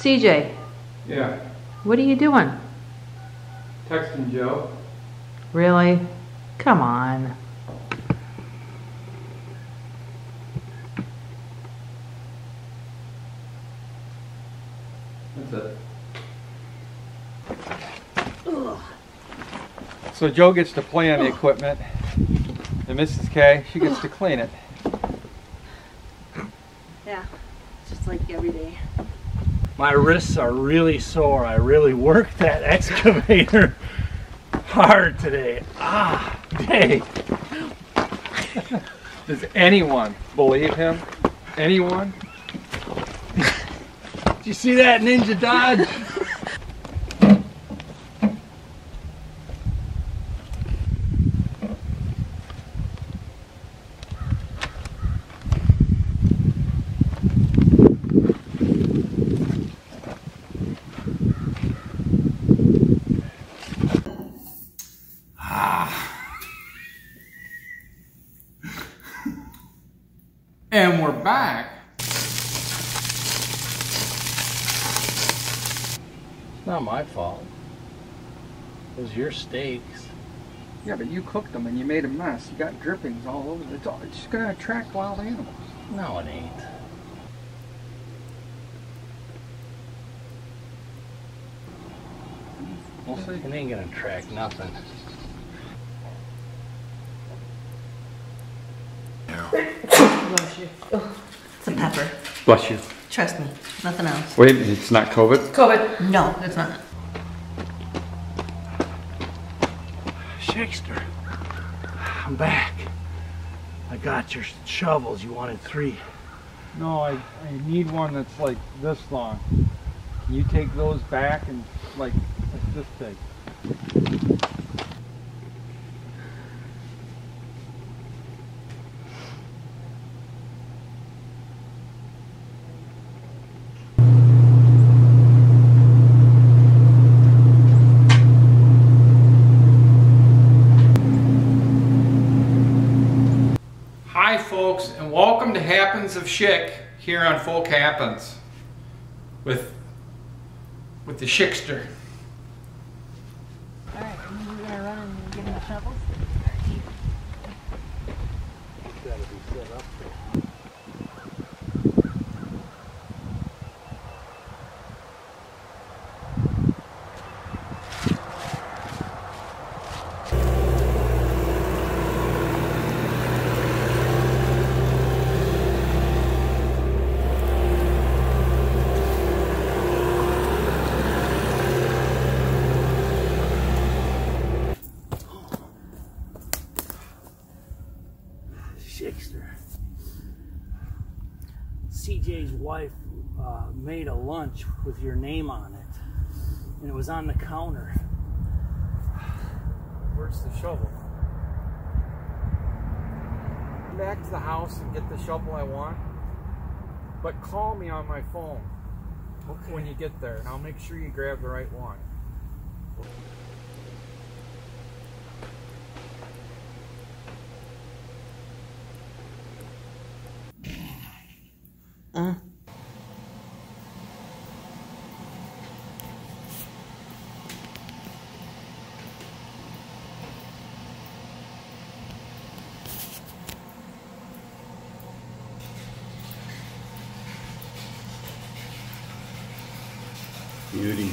CJ, Yeah, what are you doing? texting Joe. Really? Come on. That's it. So Joe gets to play on the equipment, and Mrs. K, she gets to clean it. Yeah, just like every day. My wrists are really sore. I really worked that excavator hard today. Ah, day. Does anyone believe him? Anyone? Did you see that ninja dodge? And we're back. It's not my fault. It was your steaks. Yeah, but you cooked them and you made a mess. You got drippings all over. It's, all, it's just gonna attract wild animals. No, it ain't. We'll see. It ain't gonna attract nothing. Bless you. It's a pepper. Bless you. Trust me, nothing else. Wait, it's not COVID? COVID? No, it's not. Shakester, I'm back. I got your shovels. You wanted three. No, I, I need one that's like this long. Can you take those back and like, like this big? Hi, folks, and welcome to Happens of Schick here on Folk Happens with with the Schickster. All right, we're gonna run and give him the shovels. Shakester. CJ's wife uh, made a lunch with your name on it, and it was on the counter. Where's the shovel? Back to the house and get the shovel I want. But call me on my phone when you get there, and I'll make sure you grab the right one. Beauty.